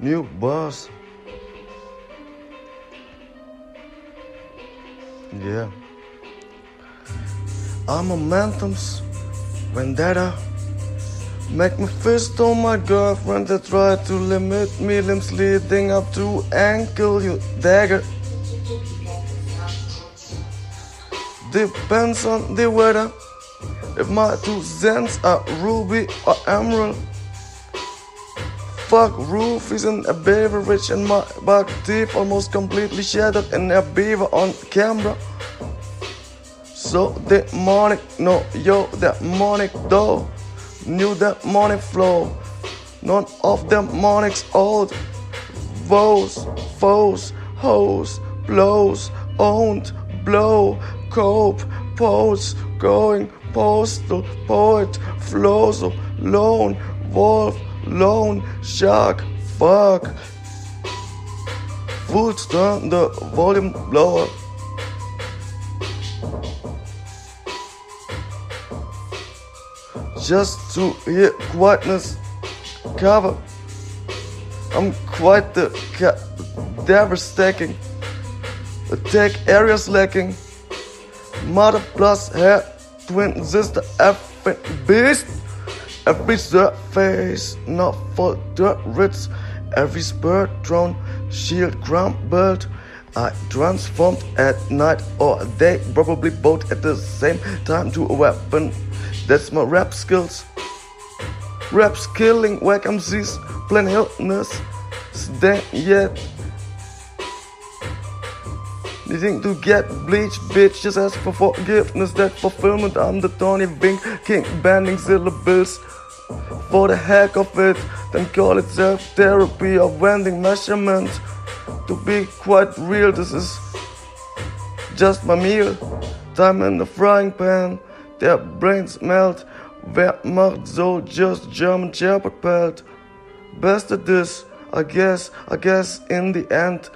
new boss. Yeah. Our momentums, vendetta. Make me fist on my girlfriend that tried to limit me, limbs leading up to ankle, you dagger. Depends on the weather. If my two cents are ruby or emerald. Fuck roofies and a beverage and my back teeth almost completely shattered and a beaver on camera. So demonic, no, yo, that demonic though. Knew that morning flow. None of them mornings old. Vows, foes, hoes, blows, owned, blow, cope, pose, going, postal, poet, flows, lone, wolf, lone, shark, fuck. Fools turn the volume lower. Just to hear quietness cover. I'm quite the ca- devastating. Attack areas lacking. Mother plus hair, twin sister, effing beast. Every surface, not for the ritz. Every spur thrown, shield crumbled. I transformed at night or day, probably both at the same time to a weapon. That's my rap skills. Raps killing whack MCs, plain illness. Stand yet. Needing to get bleached, bitch, just ask for forgiveness. That fulfillment, I'm the Tony Vink King, banning syllables for the heck of it. Then call it self therapy or vending measurement. To be quite real, this is just my meal. Time in the frying pan, their brains melt. Wer macht so just German Shepherd pelt? Best at this, I guess, I guess in the end.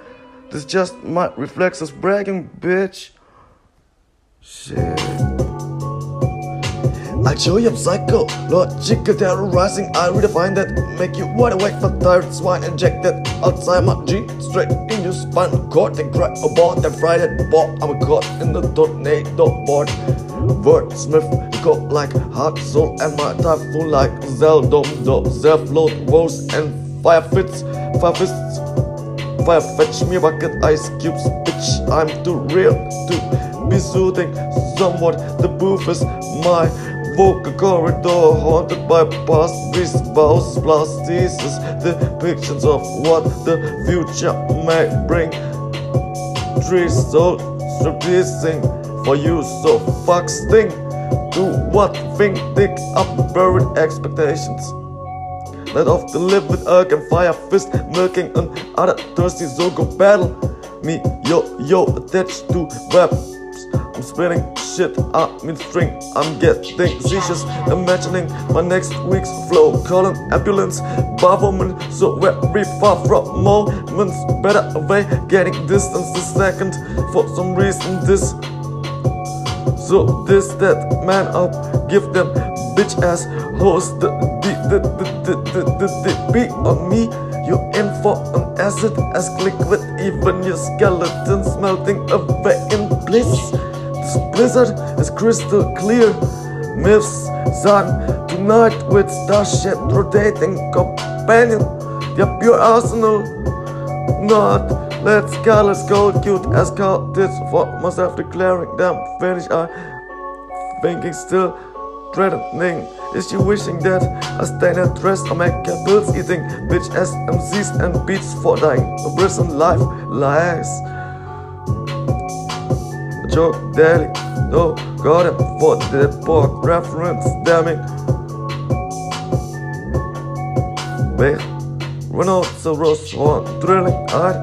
This just might reflect us bragging, bitch. Shit. I show you I'm psycho, logical terrorizing. I redefine that, make you wide awake for tired swine injected outside my G, straight in your spinal cord. They cry about them fried ball. I'm caught in the tornado board. Wordsmith, go like heart, soul, and my typhoon like Zeldom, load, woes, and fire fits, fire fists. Fire fetch me a bucket ice cubes, bitch. I'm too real to be soothing. Somewhat the booth is my vocal corridor, haunted by past beast vows, plastices, depictions of what the future may bring. Trees so stripteasing for you, so fuck sting. Do what thing, dig up buried expectations. Let off the lip with arc and fire fist, milking on other thirsty so go battle me, yo, yo, attached to webs. I'm spinning shit up string. I'm getting seizures, imagining my next week's flow. Calling ambulance, woman, so very far from moments. Better away, getting distance the second. For some reason, this. So this that man up, give them bitch ass hoes the the the the the the, the, beat on me. You in for an acid as liquid, even your skeleton melting away in bliss. Blizzard is crystal clear. Myths sun tonight with starship rotating companion. Their pure arsenal. Not let's go, let's go, cute as call this for myself declaring them finish. I thinking still threatening. Is she wishing that I stay at rest? I make pills eating bitch SMCs and beats for dying. A prison life lies. Daily. No, got him for the pork reference. damn Damning. Wait, rhinoceros horn thrilling eye.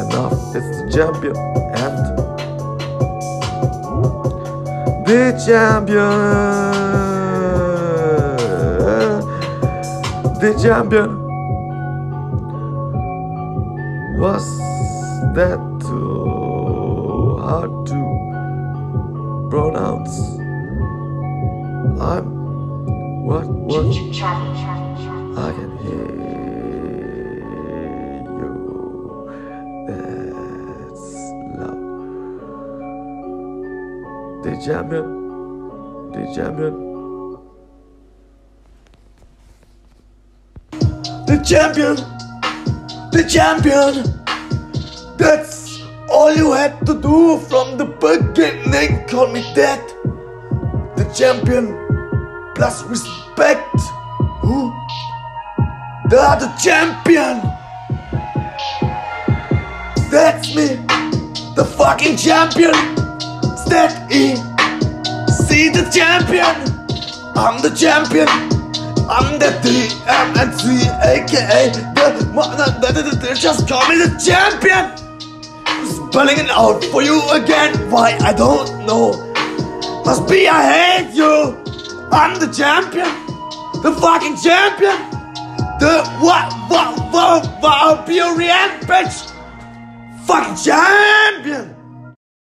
Enough, it's the champion and the champion, the champion. Was that too hard to pronounce. I'm what what I can hear you. That's love. The champion, the champion, the champion, the champion. Had to do from the beginning. Call me that. The champion. Plus respect. Who? They are The champion. That's me. The fucking champion. Stat E. See the champion. I'm the champion. I'm the DMNC, aka the mother. Just call me the champion. Spelling it out for you again. Why I don't know. Must be I hate you. I'm the champion. The fucking champion. The what what what what Valkyrian bitch. Fucking champion.